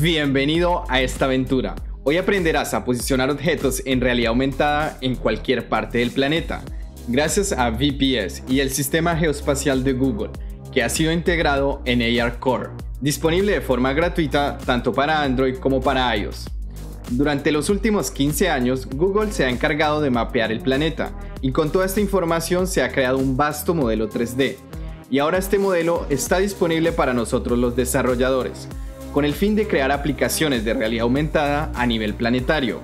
Bienvenido a esta aventura. Hoy aprenderás a posicionar objetos en realidad aumentada en cualquier parte del planeta, gracias a VPS y el sistema geoespacial de Google, que ha sido integrado en AR Core, disponible de forma gratuita tanto para Android como para iOS. Durante los últimos 15 años, Google se ha encargado de mapear el planeta y con toda esta información se ha creado un vasto modelo 3D. Y ahora este modelo está disponible para nosotros los desarrolladores, con el fin de crear aplicaciones de realidad aumentada a nivel planetario.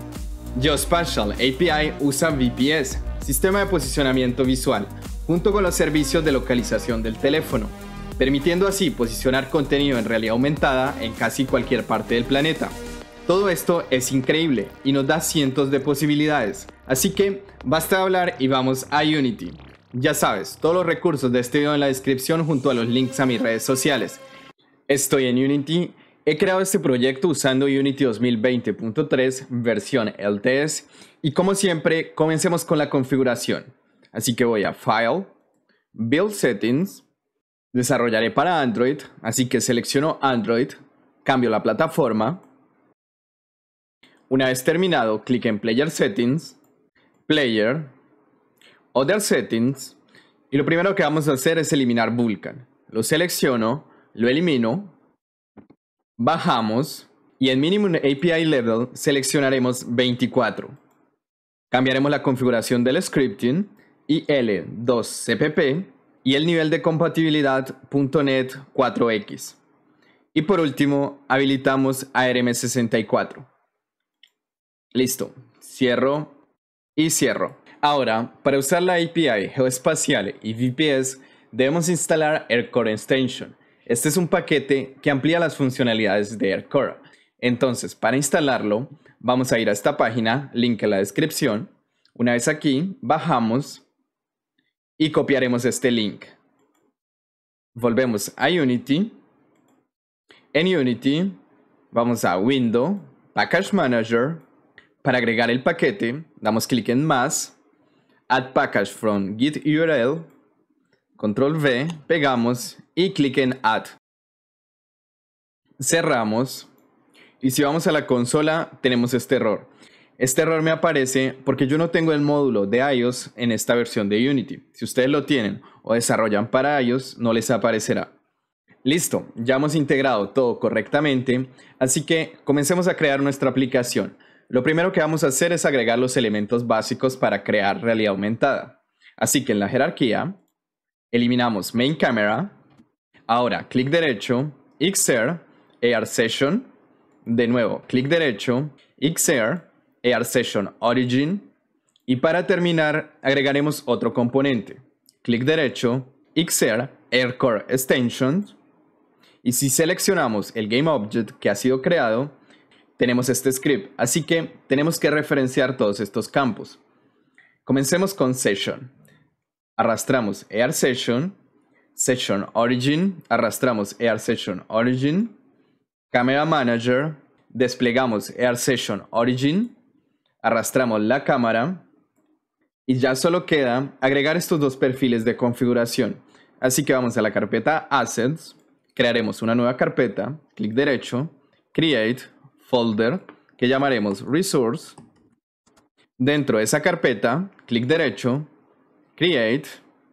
Geospatial API usa VPS, sistema de posicionamiento visual, junto con los servicios de localización del teléfono, permitiendo así posicionar contenido en realidad aumentada en casi cualquier parte del planeta. Todo esto es increíble y nos da cientos de posibilidades, así que basta hablar y vamos a Unity. Ya sabes, todos los recursos de este video en la descripción junto a los links a mis redes sociales. Estoy en Unity, he creado este proyecto usando Unity 2020.3 versión LTS y como siempre comencemos con la configuración. Así que voy a File, Build Settings, desarrollaré para Android, así que selecciono Android, cambio la plataforma, una vez terminado, clic en Player Settings, Player, Other Settings, y lo primero que vamos a hacer es eliminar Vulkan. Lo selecciono, lo elimino, bajamos, y en Minimum API Level seleccionaremos 24. Cambiaremos la configuración del scripting y L2CPP y el nivel de compatibilidad .NET 4X. Y por último, habilitamos ARM64. Listo, cierro y cierro. Ahora, para usar la API geoespacial y VPS, debemos instalar AirCore Extension. Este es un paquete que amplía las funcionalidades de AirCore. Entonces, para instalarlo, vamos a ir a esta página, link en la descripción. Una vez aquí, bajamos y copiaremos este link. Volvemos a Unity. En Unity, vamos a Window, Package Manager, para agregar el paquete, damos clic en Más, Add Package from Git URL, Control V, pegamos y clic en Add. Cerramos y si vamos a la consola tenemos este error. Este error me aparece porque yo no tengo el módulo de iOS en esta versión de Unity. Si ustedes lo tienen o desarrollan para iOS, no les aparecerá. Listo, ya hemos integrado todo correctamente, así que comencemos a crear nuestra aplicación. Lo primero que vamos a hacer es agregar los elementos básicos para crear realidad aumentada. Así que en la jerarquía, eliminamos Main Camera, ahora clic derecho, XR, AR Session, de nuevo, clic derecho, XR, AR Session Origin, y para terminar agregaremos otro componente. Clic derecho, XR, AirCore Extensions, y si seleccionamos el Game Object que ha sido creado, tenemos este script, así que tenemos que referenciar todos estos campos. Comencemos con Session. Arrastramos AR Session, Session Origin, arrastramos AR Session Origin, Camera Manager, desplegamos AR Session Origin, arrastramos la cámara y ya solo queda agregar estos dos perfiles de configuración. Así que vamos a la carpeta Assets, crearemos una nueva carpeta, clic derecho, Create, folder que llamaremos resource. Dentro de esa carpeta, clic derecho, create,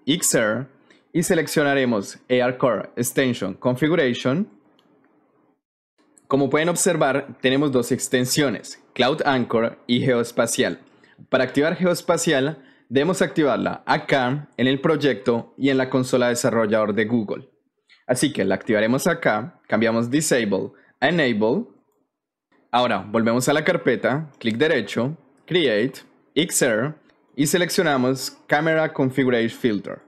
XR y seleccionaremos ARCore Extension Configuration. Como pueden observar, tenemos dos extensiones, Cloud Anchor y Geoespacial. Para activar Geoespacial, debemos activarla acá en el proyecto y en la consola desarrollador de Google. Así que la activaremos acá, cambiamos Disable a Enable Ahora volvemos a la carpeta, clic derecho, Create, XR y seleccionamos Camera Configuration Filter.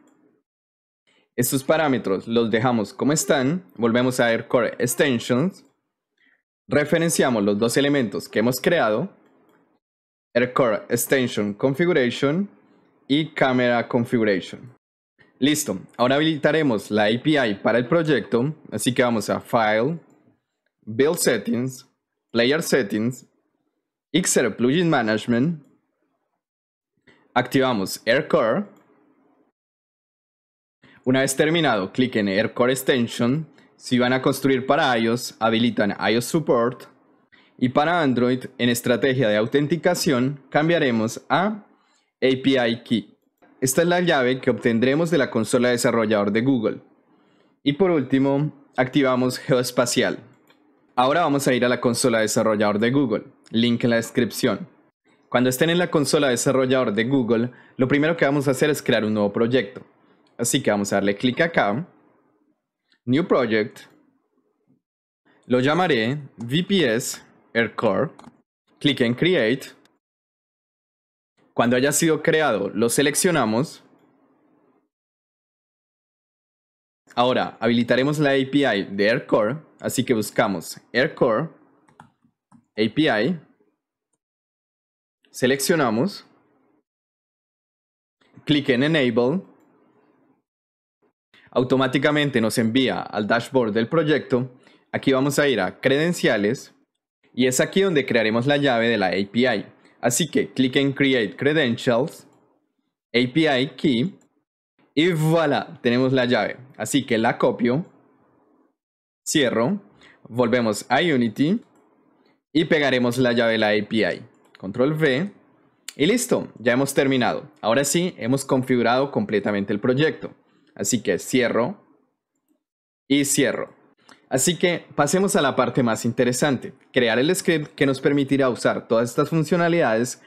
Estos parámetros los dejamos como están, volvemos a AirCore Extensions, referenciamos los dos elementos que hemos creado, AirCore Extension Configuration y Camera Configuration. Listo, ahora habilitaremos la API para el proyecto, así que vamos a File, Build Settings, Player Settings, XR Plugin Management, activamos AirCore. Una vez terminado, clic en AirCore Extension, Si van a construir para iOS, habilitan iOS Support. Y para Android, en estrategia de autenticación, cambiaremos a API Key. Esta es la llave que obtendremos de la consola desarrollador de Google. Y por último, activamos Geoespacial. Ahora vamos a ir a la consola desarrollador de Google, link en la descripción. Cuando estén en la consola desarrollador de Google, lo primero que vamos a hacer es crear un nuevo proyecto. Así que vamos a darle clic acá, New Project, lo llamaré VPS Aircore, clic en Create. Cuando haya sido creado, lo seleccionamos. Ahora, habilitaremos la API de Aircore, así que buscamos Aircore API, seleccionamos, clic en Enable, automáticamente nos envía al dashboard del proyecto. Aquí vamos a ir a Credenciales y es aquí donde crearemos la llave de la API. Así que clic en Create Credentials, API Key y voilà, tenemos la llave. Así que la copio, cierro, volvemos a Unity y pegaremos la llave de la API. Control V y listo, ya hemos terminado. Ahora sí, hemos configurado completamente el proyecto. Así que cierro y cierro. Así que pasemos a la parte más interesante, crear el script que nos permitirá usar todas estas funcionalidades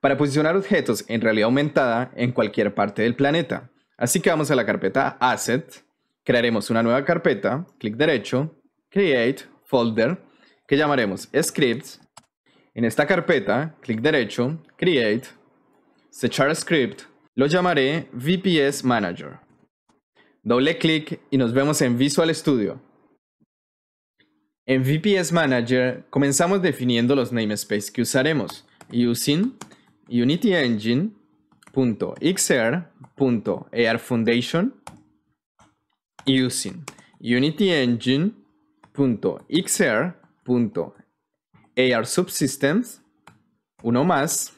para posicionar objetos en realidad aumentada en cualquier parte del planeta. Así que vamos a la carpeta Asset, crearemos una nueva carpeta, clic derecho, Create, Folder, que llamaremos Scripts. En esta carpeta, clic derecho, Create, Sechar Script, lo llamaré VPS Manager. Doble clic y nos vemos en Visual Studio. En VPS Manager comenzamos definiendo los namespaces que usaremos using Unity Foundation using Unity Subsystems uno más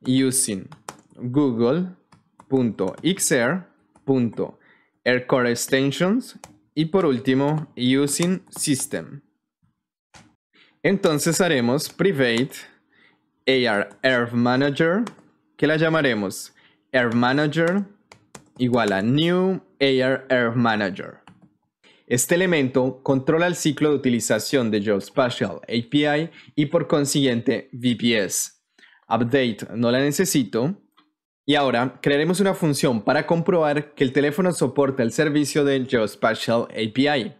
using Google.xr.aircore extensions y por último using system entonces haremos private AR Manager, que la llamaremos Air Manager igual a New AR Manager. Este elemento controla el ciclo de utilización de Geospatial API y por consiguiente VPS. Update no la necesito. Y ahora crearemos una función para comprobar que el teléfono soporta el servicio de Geospatial API.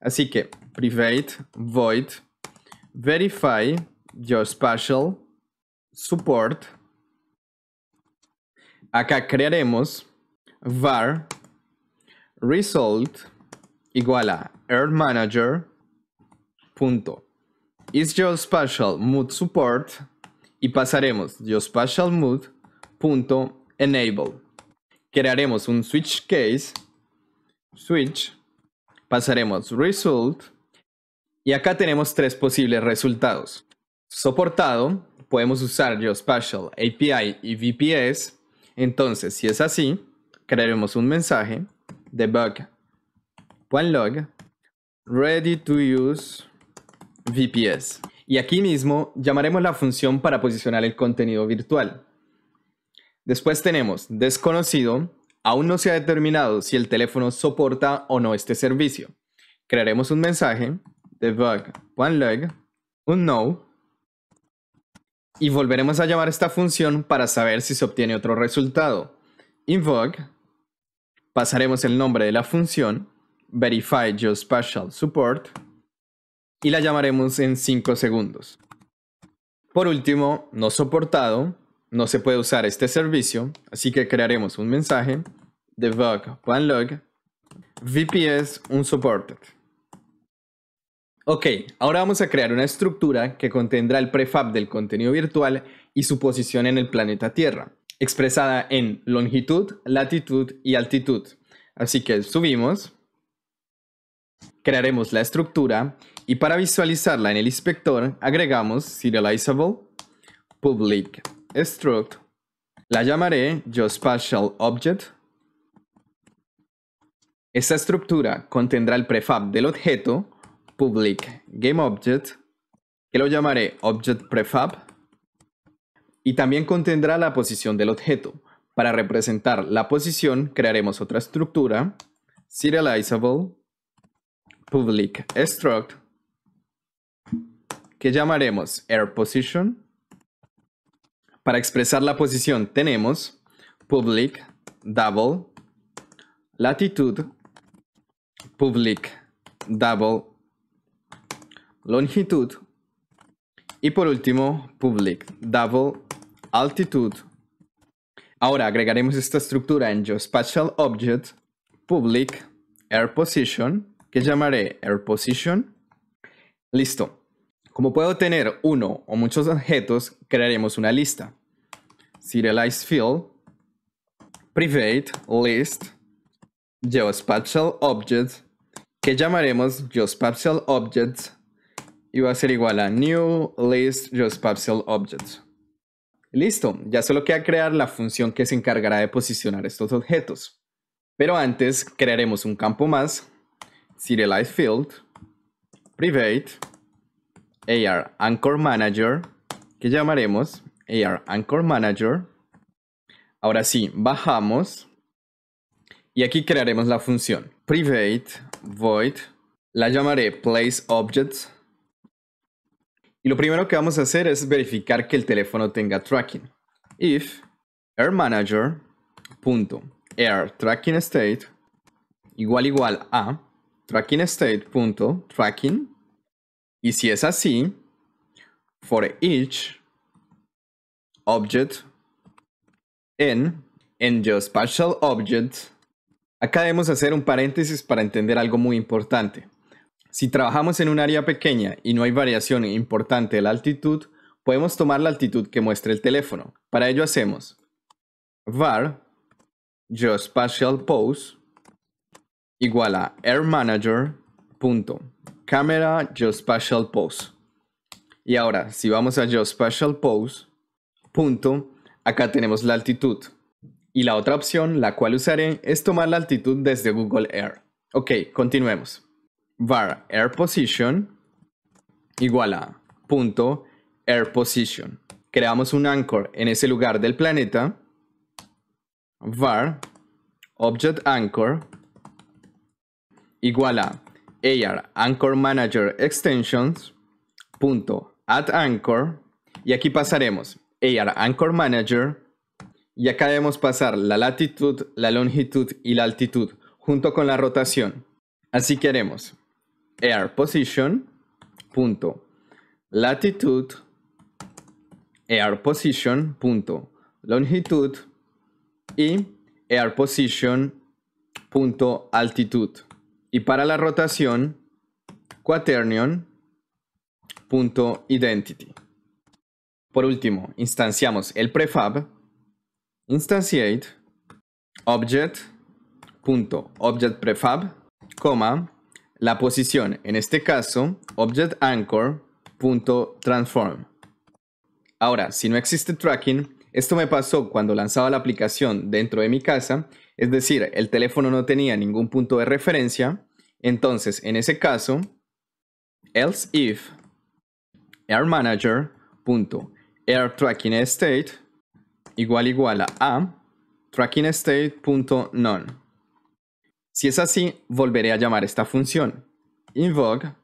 Así que private void verify your spatial support. Acá crearemos var result igual a air manager punto is geospatial mood support y pasaremos geospatial mood punto enable crearemos un switch case switch pasaremos result y acá tenemos tres posibles resultados. Soportado, podemos usar Geospatial API y VPS. Entonces, si es así, crearemos un mensaje debug.log ready to use VPS. Y aquí mismo llamaremos la función para posicionar el contenido virtual. Después tenemos desconocido, aún no se ha determinado si el teléfono soporta o no este servicio. Crearemos un mensaje debug.log, un no, y volveremos a llamar esta función para saber si se obtiene otro resultado. Invoke, pasaremos el nombre de la función, verify geospatial support, y la llamaremos en 5 segundos. Por último, no soportado, no se puede usar este servicio, así que crearemos un mensaje, debug.log, VPS unsupported. Ok, ahora vamos a crear una estructura que contendrá el prefab del contenido virtual y su posición en el planeta Tierra, expresada en longitud, latitud y altitud. Así que subimos, crearemos la estructura y para visualizarla en el inspector agregamos serializable public struct. La llamaré geospatial object Esta estructura contendrá el prefab del objeto public GameObject, que lo llamaré Object Prefab, y también contendrá la posición del objeto. Para representar la posición crearemos otra estructura, serializable public struct, que llamaremos AirPosition. Para expresar la posición tenemos public double latitude public double longitud y por último public double altitude. Ahora agregaremos esta estructura en GeoSpatial Object public air position que llamaré air position. Listo. Como puedo tener uno o muchos objetos, crearemos una lista. Serialized field, private list, geospatial object, que llamaremos geospatial objects y va a ser igual a new list geospatial objects. Listo, ya solo queda crear la función que se encargará de posicionar estos objetos. Pero antes crearemos un campo más, serialized field, private, AR Anchor Manager, que llamaremos AR Anchor Manager. Ahora sí, bajamos y aquí crearemos la función private void, la llamaré place objects. Y lo primero que vamos a hacer es verificar que el teléfono tenga tracking. If air tracking state igual igual a tracking state punto tracking y si es así for each object en en geospatial object Acá debemos hacer un paréntesis para entender algo muy importante. Si trabajamos en un área pequeña y no hay variación importante de la altitud, podemos tomar la altitud que muestre el teléfono. Para ello hacemos var geospatial pose igual a airmanager.camera geospatial pose. Y ahora, si vamos a geospatial pose, punto, acá tenemos la altitud. Y la otra opción, la cual usaré, es tomar la altitud desde Google Air. Ok, continuemos. var air position igual a punto air position. Creamos un anchor en ese lugar del planeta. var object anchor igual a AR Anchor Manager Extensions punto add anchor y aquí pasaremos AR Anchor Manager y acá debemos pasar la latitud, la longitud y la altitud junto con la rotación. Así que haremos air position punto latitud position punto longitud y air position punto altitud. Y para la rotación, quaternion punto identity. Por último, instanciamos el prefab instantiate object punto object prefab, coma, la posición, en este caso, object anchor punto transform. Ahora, si no existe tracking, esto me pasó cuando lanzaba la aplicación dentro de mi casa, es decir, el teléfono no tenía ningún punto de referencia, entonces en ese caso, else if air manager punto air tracking state igual igual a tracking none. Si es así, volveré a llamar esta función invoke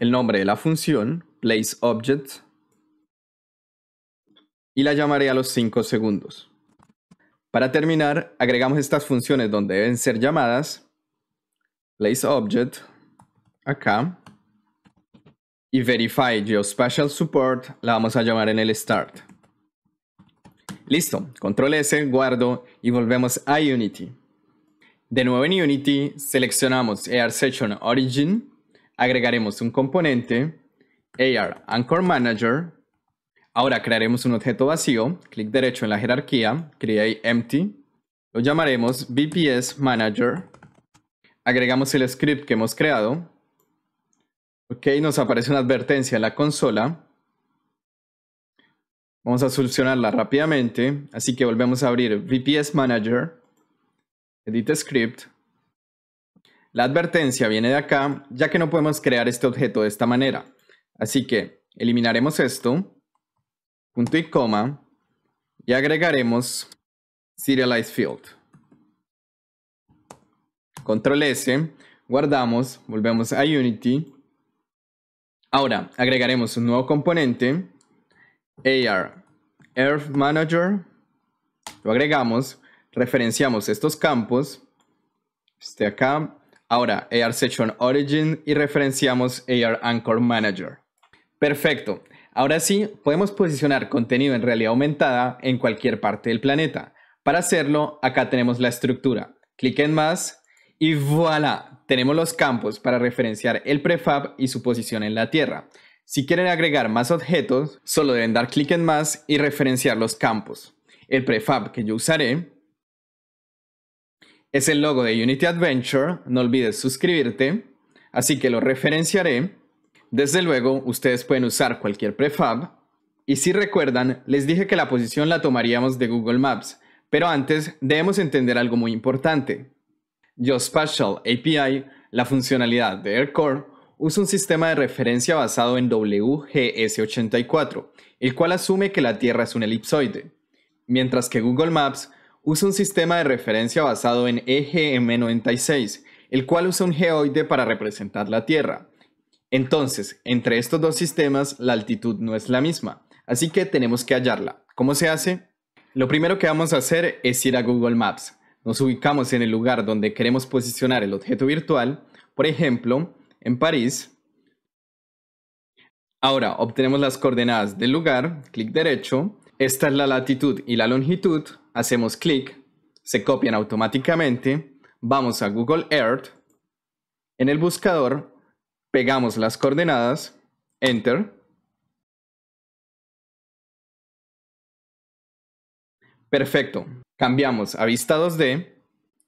el nombre de la función place object y la llamaré a los 5 segundos. Para terminar, agregamos estas funciones donde deben ser llamadas place object acá y verify geospatial support la vamos a llamar en el start. Listo, control S, guardo y volvemos a Unity. De nuevo en Unity, seleccionamos AR Session Origin, agregaremos un componente, AR Anchor Manager. Ahora crearemos un objeto vacío, clic derecho en la jerarquía, Create Empty. Lo llamaremos VPS Manager. Agregamos el script que hemos creado. Ok, nos aparece una advertencia en la consola. Vamos a solucionarla rápidamente. Así que volvemos a abrir VPS Manager, Edit Script, La advertencia viene de acá, ya que no podemos crear este objeto de esta manera. Así que eliminaremos esto, punto y coma, y agregaremos Serialize Field. Control S, guardamos, volvemos a Unity. Ahora agregaremos un nuevo componente, AR Earth Manager, lo agregamos, referenciamos estos campos, este acá, ahora AR Section Origin y referenciamos AR Anchor Manager. Perfecto, ahora sí podemos posicionar contenido en realidad aumentada en cualquier parte del planeta. Para hacerlo, acá tenemos la estructura. Clic en más y voilà, tenemos los campos para referenciar el prefab y su posición en la Tierra. Si quieren agregar más objetos, solo deben dar clic en más y referenciar los campos. El prefab que yo usaré es el logo de Unity Adventure, no olvides suscribirte, así que lo referenciaré. Desde luego, ustedes pueden usar cualquier prefab. Y si recuerdan, les dije que la posición la tomaríamos de Google Maps, pero antes debemos entender algo muy importante. Geospatial API, la funcionalidad de AirCore, usa un sistema de referencia basado en WGS84, el cual asume que la Tierra es un elipsoide, mientras que Google Maps usa un sistema de referencia basado en EGM96, el cual usa un geoide para representar la Tierra. Entonces, entre estos dos sistemas, la altitud no es la misma, así que tenemos que hallarla. ¿Cómo se hace? Lo primero que vamos a hacer es ir a Google Maps. Nos ubicamos en el lugar donde queremos posicionar el objeto virtual, por ejemplo, en París. Ahora obtenemos las coordenadas del lugar, clic derecho. Esta es la latitud y la longitud. Hacemos clic, se copian automáticamente. Vamos a Google Earth. En el buscador, pegamos las coordenadas, Enter. Perfecto. Cambiamos a vista 2D.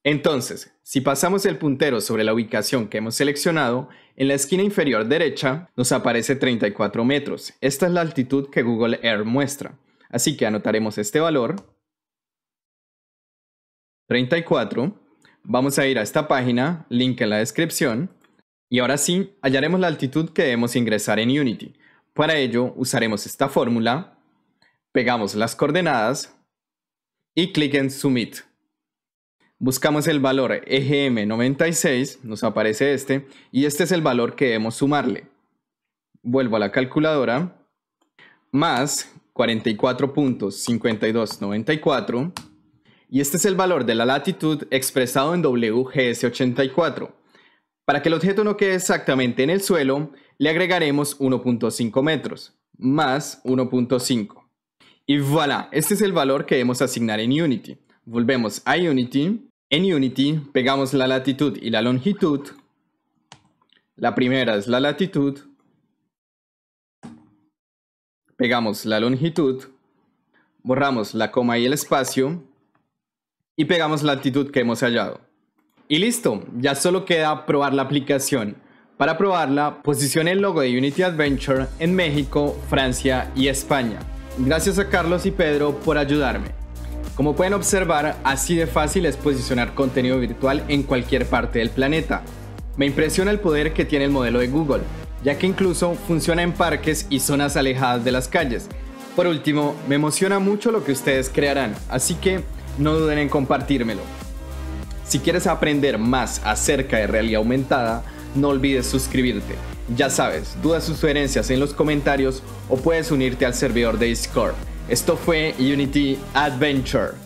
Entonces, si pasamos el puntero sobre la ubicación que hemos seleccionado, en la esquina inferior derecha nos aparece 34 metros. Esta es la altitud que Google Earth muestra. Así que anotaremos este valor. 34. Vamos a ir a esta página, link en la descripción. Y ahora sí, hallaremos la altitud que debemos ingresar en Unity. Para ello, usaremos esta fórmula, pegamos las coordenadas, y clic en Submit. Buscamos el valor EGM96, nos aparece este, y este es el valor que debemos sumarle. Vuelvo a la calculadora, más 44.5294, y este es el valor de la latitud expresado en WGS84. Para que el objeto no quede exactamente en el suelo, le agregaremos 1.5 metros, más 1.5. Y voilà, este es el valor que debemos asignar en Unity. Volvemos a Unity. En Unity pegamos la latitud y la longitud. La primera es la latitud. Pegamos la longitud. Borramos la coma y el espacio. Y pegamos la latitud que hemos hallado. Y listo, ya solo queda probar la aplicación. Para probarla, posicione el logo de Unity Adventure en México, Francia y España. Gracias a Carlos y Pedro por ayudarme. Como pueden observar, así de fácil es posicionar contenido virtual en cualquier parte del planeta. Me impresiona el poder que tiene el modelo de Google, ya que incluso funciona en parques y zonas alejadas de las calles. Por último, me emociona mucho lo que ustedes crearán, así que no duden en compartírmelo. Si quieres aprender más acerca de realidad aumentada, no olvides suscribirte. Ya sabes, dudas o sugerencias en los comentarios o puedes unirte al servidor de Discord. Esto fue Unity Adventure.